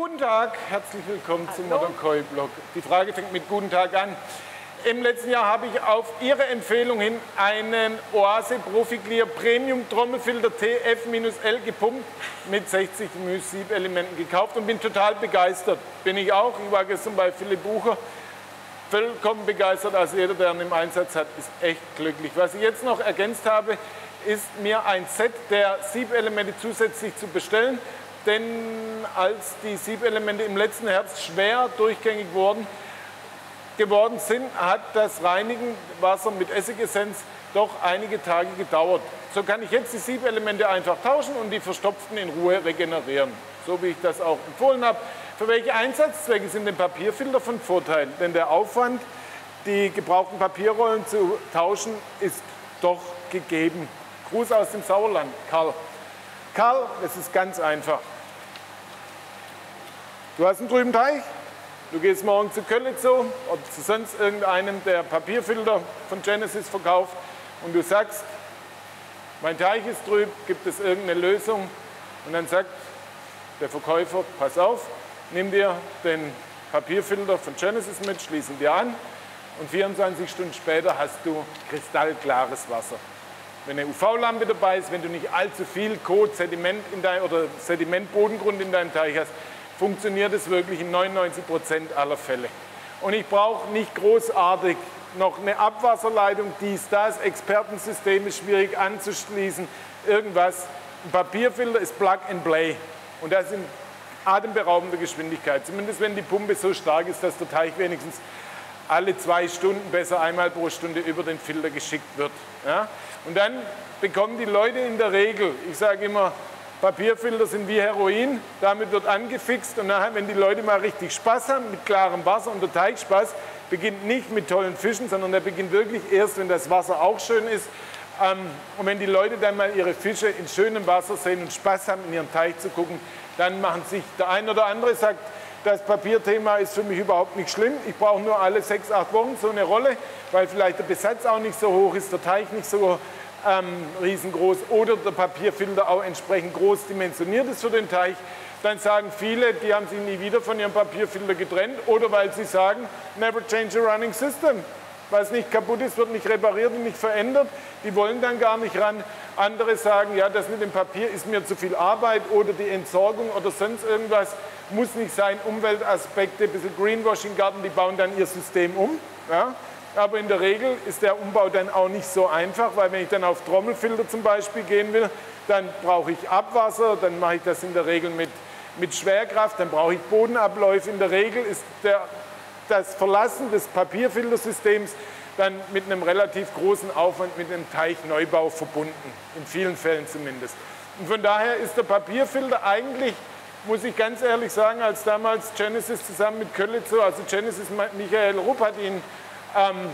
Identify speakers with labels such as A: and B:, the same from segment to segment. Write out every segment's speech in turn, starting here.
A: Guten Tag, herzlich willkommen Hallo. zum Modern Koi Blog. Die Frage fängt mit Guten Tag an. Im letzten Jahr habe ich auf Ihre Empfehlung hin einen Oase Profi Clear Premium Trommelfilter TF-L gepumpt mit 60 Sieb-Elementen gekauft und bin total begeistert. Bin ich auch. Ich war gestern bei Philipp Bucher. Vollkommen begeistert. Also jeder, der ihn im Einsatz hat, ist echt glücklich. Was ich jetzt noch ergänzt habe, ist mir ein Set der Siebelemente zusätzlich zu bestellen. Denn als die Siebelemente im letzten Herbst schwer durchgängig wurden, geworden sind, hat das Reinigen Wasser mit Essigessenz doch einige Tage gedauert. So kann ich jetzt die Siebelemente einfach tauschen und die verstopften in Ruhe regenerieren. So wie ich das auch empfohlen habe. Für welche Einsatzzwecke sind denn Papierfilter von Vorteil? Denn der Aufwand, die gebrauchten Papierrollen zu tauschen, ist doch gegeben. Gruß aus dem Sauerland, Karl. Karl, es ist ganz einfach. Du hast einen trüben Teich, Du gehst morgen zu Köllitzow oder zu sonst irgendeinem, der Papierfilter von Genesis verkauft und du sagst, mein Teich ist trüb, gibt es irgendeine Lösung? Und dann sagt der Verkäufer, pass auf, nimm dir den Papierfilter von Genesis mit, schließen dir an und 24 Stunden später hast du kristallklares Wasser. Wenn eine UV-Lampe dabei ist, wenn du nicht allzu viel Kot, Sediment in dein, oder Sedimentbodengrund in deinem Teich hast, funktioniert es wirklich in 99 Prozent aller Fälle. Und ich brauche nicht großartig noch eine Abwasserleitung, dies, das, Expertensystem ist schwierig anzuschließen, irgendwas. Ein Papierfilter ist Plug and Play und das in atemberaubender Geschwindigkeit. Zumindest wenn die Pumpe so stark ist, dass der Teich wenigstens alle zwei Stunden, besser einmal pro Stunde über den Filter geschickt wird. Ja? Und dann bekommen die Leute in der Regel, ich sage immer, Papierfilter sind wie Heroin, damit wird angefixt und nachher, wenn die Leute mal richtig Spaß haben mit klarem Wasser und der Teigspaß beginnt nicht mit tollen Fischen, sondern der beginnt wirklich erst, wenn das Wasser auch schön ist. Ähm, und wenn die Leute dann mal ihre Fische in schönem Wasser sehen und Spaß haben, in ihren Teich zu gucken, dann machen sich der ein oder andere sagt, das Papierthema ist für mich überhaupt nicht schlimm. Ich brauche nur alle sechs, acht Wochen so eine Rolle, weil vielleicht der Besatz auch nicht so hoch ist, der Teich nicht so ähm, riesengroß oder der Papierfilter auch entsprechend groß dimensioniert ist für den Teich, dann sagen viele, die haben sich nie wieder von ihrem Papierfilter getrennt oder weil sie sagen, never change a running system. Was nicht kaputt ist, wird nicht repariert und nicht verändert. Die wollen dann gar nicht ran. Andere sagen, ja, das mit dem Papier ist mir zu viel Arbeit oder die Entsorgung oder sonst irgendwas muss nicht sein. Umweltaspekte, ein bisschen Greenwashing Garten, die bauen dann ihr System um. Ja? Aber in der Regel ist der Umbau dann auch nicht so einfach, weil wenn ich dann auf Trommelfilter zum Beispiel gehen will, dann brauche ich Abwasser, dann mache ich das in der Regel mit, mit Schwerkraft, dann brauche ich Bodenabläufe. In der Regel ist der, das Verlassen des Papierfiltersystems dann mit einem relativ großen Aufwand mit einem Teichneubau verbunden, in vielen Fällen zumindest. Und von daher ist der Papierfilter eigentlich, muss ich ganz ehrlich sagen, als damals Genesis zusammen mit Köllitzer, also Genesis Michael Rupp hat ihn ähm,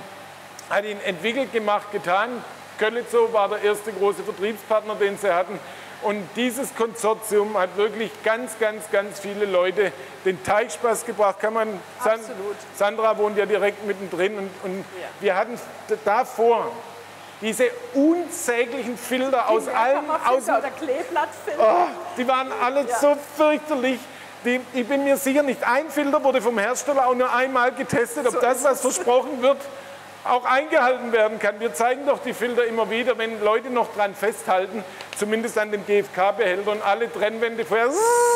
A: hat ihn entwickelt, gemacht, getan. Köllitzow war der erste große Vertriebspartner, den sie hatten. Und dieses Konsortium hat wirklich ganz, ganz, ganz viele Leute den Teichspaß gebracht. Kann man,
B: Absolut.
A: Sandra wohnt ja direkt mittendrin und, und ja. wir hatten davor diese unsäglichen Filter die aus allen
B: aus oder Kleeblattfilter.
A: Oh, die waren alle ja. so fürchterlich. Die, ich bin mir sicher, nicht ein Filter wurde vom Hersteller auch nur einmal getestet, ob so das, was versprochen wird, auch eingehalten werden kann. Wir zeigen doch die Filter immer wieder, wenn Leute noch dran festhalten, zumindest an dem GFK-Behälter und alle Trennwände vorher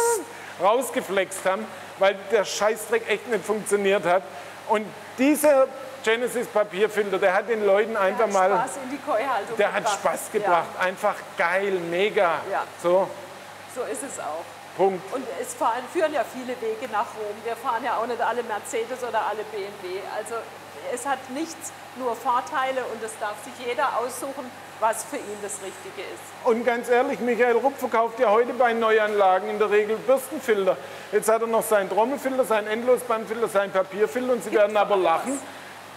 A: rausgeflext haben, weil der Scheißdreck echt nicht funktioniert hat. Und dieser Genesis Papierfilter, der hat den Leuten einfach der
B: hat
A: mal.
B: Spaß in die Keuhaltung
A: der gebracht. hat Spaß gebracht, ja. einfach geil, mega.
B: Ja.
A: So.
B: so ist es auch.
A: Punkt.
B: Und es fahren, führen ja viele Wege nach Rom. Wir fahren ja auch nicht alle Mercedes oder alle BMW. Also es hat nichts nur Vorteile und es darf sich jeder aussuchen, was für ihn das Richtige ist.
A: Und ganz ehrlich, Michael Rupp verkauft ja heute bei Neuanlagen in der Regel Bürstenfilter. Jetzt hat er noch seinen Trommelfilter, seinen Endlosbandfilter, seinen Papierfilter und Sie Gibt werden aber lachen.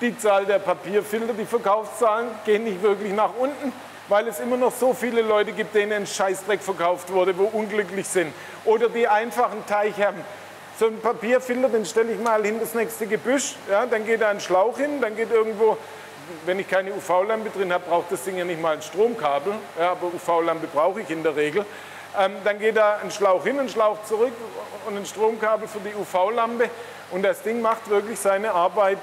A: Die Zahl der Papierfilter, die Verkaufszahlen gehen nicht wirklich nach unten weil es immer noch so viele Leute gibt, denen ein Scheißdreck verkauft wurde, wo unglücklich sind. Oder die einfachen Teich haben. So ein Papierfilter, den stelle ich mal hin das nächste Gebüsch, ja, dann geht da ein Schlauch hin, dann geht irgendwo, wenn ich keine UV-Lampe drin habe, braucht das Ding ja nicht mal ein Stromkabel, ja, aber UV-Lampe brauche ich in der Regel. Ähm, dann geht da ein Schlauch hin, ein Schlauch zurück und ein Stromkabel für die UV-Lampe. Und das Ding macht wirklich seine Arbeit.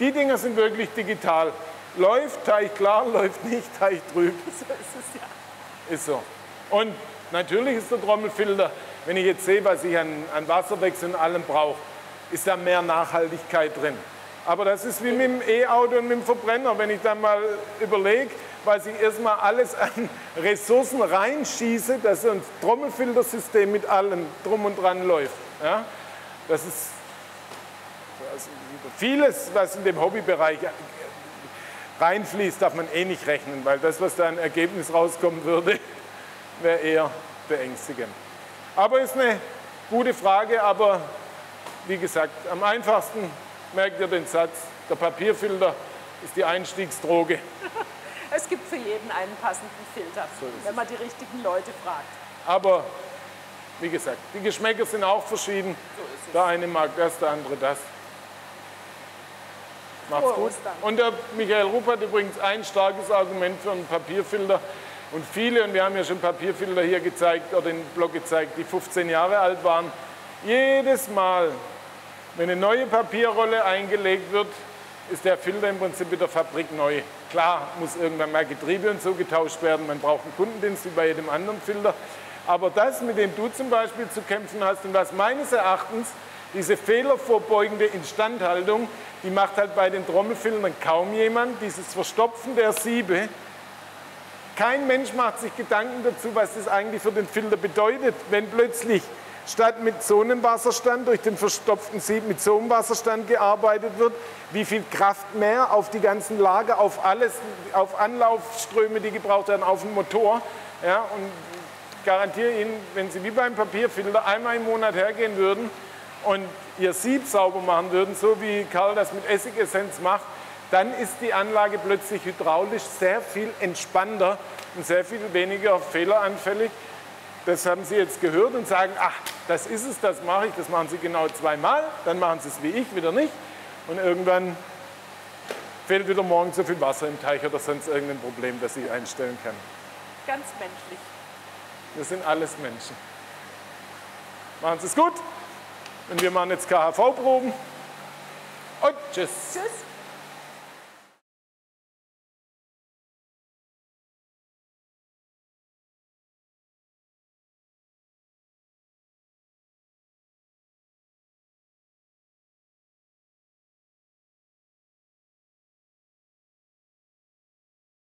A: Die Dinger sind wirklich digital. Läuft, Teich klar, läuft nicht, Teich trüb.
B: So ist es ja.
A: Ist so. Und natürlich ist der Trommelfilter, wenn ich jetzt sehe, was ich an, an Wasserwechsel und allem brauche, ist da mehr Nachhaltigkeit drin. Aber das ist wie mit dem E-Auto und mit dem Verbrenner. Wenn ich dann mal überlege, was ich erstmal alles an Ressourcen reinschieße, dass so ein Trommelfiltersystem mit allem drum und dran läuft. Ja? Das ist also vieles, was in dem Hobbybereich reinfließt, darf man eh nicht rechnen, weil das, was da ein Ergebnis rauskommen würde, wäre eher beängstigend. Aber ist eine gute Frage, aber wie gesagt, am einfachsten merkt ihr den Satz, der Papierfilter ist die Einstiegsdroge.
B: Es gibt für jeden einen passenden Filter,
A: So
B: wenn man die richtigen Leute fragt.
A: Aber wie gesagt, die Geschmäcker sind auch verschieden. Der eine mag das, der andere das. Macht's
B: Frohe
A: gut.
B: Ostern.
A: Und der Michael Rupp hat übrigens ein starkes Argument für einen Papierfilter. Und viele, und wir haben ja schon Papierfilter hier gezeigt, oder den Blog gezeigt, die 15 Jahre alt waren. Jedes Mal, wenn eine neue Papierrolle eingelegt wird, ist der Filter im Prinzip in der Fabrik neu. Klar muss irgendwann mal Getriebe und so getauscht werden, man braucht einen Kundendienst wie bei jedem anderen Filter. Aber das, mit dem du zum Beispiel zu kämpfen hast und was meines Erachtens diese fehlervorbeugende Instandhaltung, die macht halt bei den Trommelfiltern kaum jemand, dieses Verstopfen der Siebe. Kein Mensch macht sich Gedanken dazu, was das eigentlich für den Filter bedeutet, wenn plötzlich statt mit so einem Wasserstand durch den verstopften Sieb mit so einem Wasserstand gearbeitet wird, wie viel Kraft mehr auf die ganzen Lager, auf alles, auf Anlaufströme, die gebraucht werden, auf den Motor. Ja, und garantiere Ihnen, wenn Sie wie beim Papierfilter einmal im Monat hergehen würden und Ihr Sieb sauber machen würden, so wie Karl das mit Essigessenz macht, dann ist die Anlage plötzlich hydraulisch sehr viel entspannter und sehr viel weniger fehleranfällig. Das haben Sie jetzt gehört und sagen, ach, das ist es, das mache ich, das machen Sie genau zweimal, dann machen Sie es wie ich, wieder nicht. Und irgendwann fehlt wieder morgen so viel Wasser im Teich oder sonst irgendein Problem, das ich einstellen kann.
B: Ganz menschlich.
A: Wir sind alles Menschen. Machen Sie es gut. Und wir machen jetzt KHV-Proben. Und tschüss.
B: Tschüss.